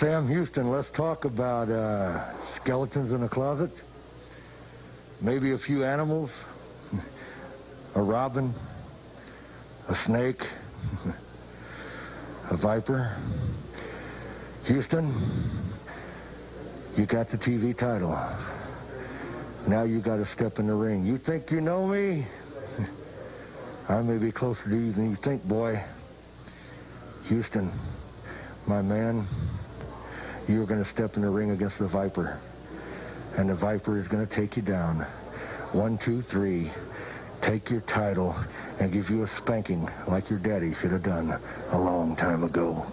Sam Houston, let's talk about uh, skeletons in a closet. Maybe a few animals. A robin. A snake. A viper. Houston, you got the TV title. Now you got to step in the ring. You think you know me? I may be closer to you than you think, boy. Houston, my man, you're going to step in the ring against the Viper. And the Viper is going to take you down. One, two, three. Take your title and give you a spanking like your daddy should have done a long time ago.